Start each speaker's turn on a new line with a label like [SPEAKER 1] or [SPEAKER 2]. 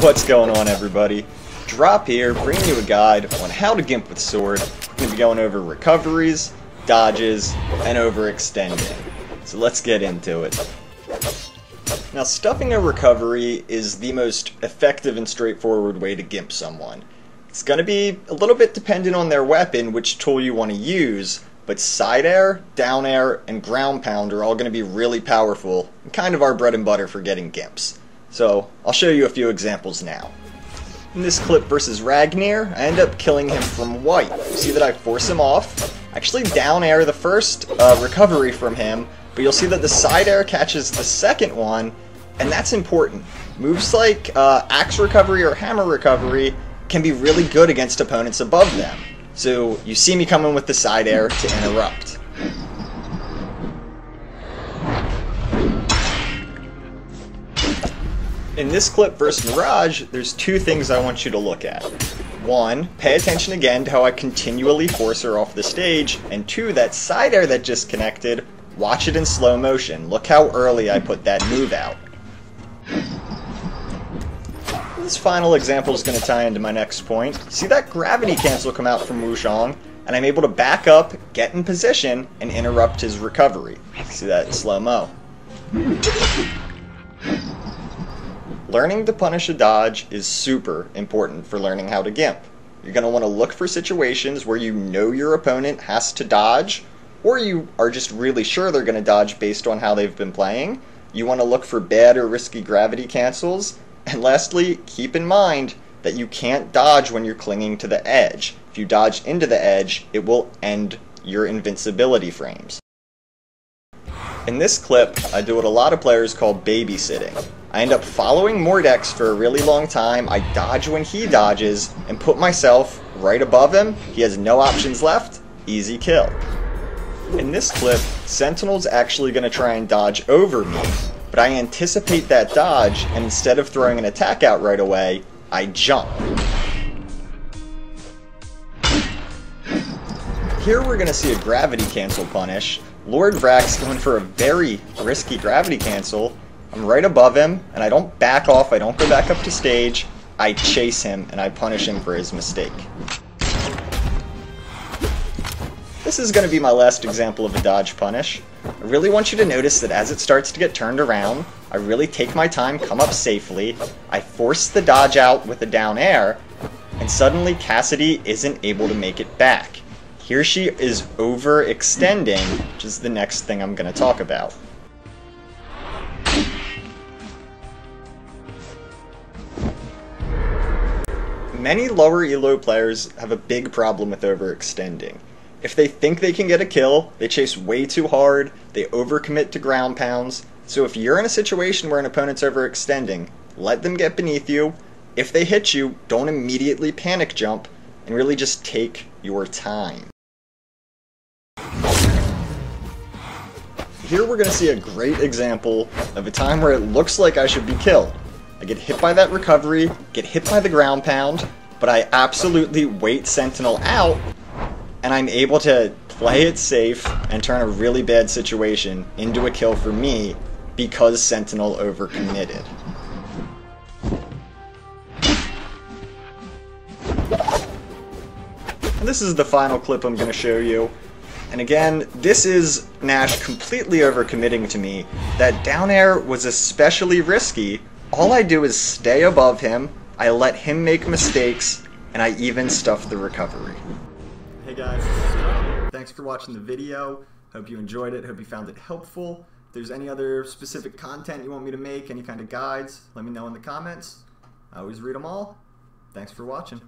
[SPEAKER 1] What's going on everybody? Drop here, bringing you a guide on how to gimp with sword. I'm going to be going over recoveries, dodges, and overextending. So let's get into it. Now stuffing a recovery is the most effective and straightforward way to gimp someone. It's going to be a little bit dependent on their weapon, which tool you want to use, but side air, down air, and ground pound are all going to be really powerful, and kind of our bread and butter for getting gimps. So, I'll show you a few examples now. In this clip versus Ragnir, I end up killing him from white. You see that I force him off, actually down air the first uh, recovery from him, but you'll see that the side air catches the second one, and that's important. Moves like uh, axe recovery or hammer recovery can be really good against opponents above them. So you see me coming with the side air to interrupt. In this clip versus Mirage, there's two things I want you to look at. One, pay attention again to how I continually force her off the stage, and two, that side air that just connected, watch it in slow motion. Look how early I put that move out. This final example is going to tie into my next point. See that gravity cancel come out from Wu Shang, and I'm able to back up, get in position, and interrupt his recovery. See that slow-mo. Learning to punish a dodge is super important for learning how to gimp. You're going to want to look for situations where you know your opponent has to dodge, or you are just really sure they're going to dodge based on how they've been playing. You want to look for bad or risky gravity cancels, and lastly, keep in mind that you can't dodge when you're clinging to the edge. If you dodge into the edge, it will end your invincibility frames. In this clip, I do what a lot of players call babysitting. I end up following Mordex for a really long time, I dodge when he dodges, and put myself right above him. He has no options left, easy kill. In this clip, Sentinel's actually going to try and dodge over me, but I anticipate that dodge, and instead of throwing an attack out right away, I jump. Here we're going to see a gravity cancel punish. Lord Vraxx's going for a very risky gravity cancel. I'm right above him, and I don't back off, I don't go back up to stage. I chase him, and I punish him for his mistake. This is going to be my last example of a dodge punish. I really want you to notice that as it starts to get turned around, I really take my time, come up safely, I force the dodge out with a down air, and suddenly Cassidy isn't able to make it back. Here she is overextending, which is the next thing I'm going to talk about. Many lower elo players have a big problem with overextending. If they think they can get a kill, they chase way too hard, they overcommit to ground pounds. So if you're in a situation where an opponent's overextending, let them get beneath you. If they hit you, don't immediately panic jump, and really just take your time. Here we're going to see a great example of a time where it looks like I should be killed. I get hit by that recovery, get hit by the ground pound, but I absolutely wait Sentinel out and I'm able to play it safe and turn a really bad situation into a kill for me because Sentinel overcommitted. And this is the final clip I'm going to show you. And again, this is Nash completely overcommitting to me. That down air was especially risky. All I do is stay above him, I let him make mistakes, and I even stuff the recovery. Hey guys, thanks for watching the video. Hope you enjoyed it, hope you found it helpful. If there's any other specific content you want me to make, any kind of guides, let me know in the comments. I always read them all. Thanks for watching.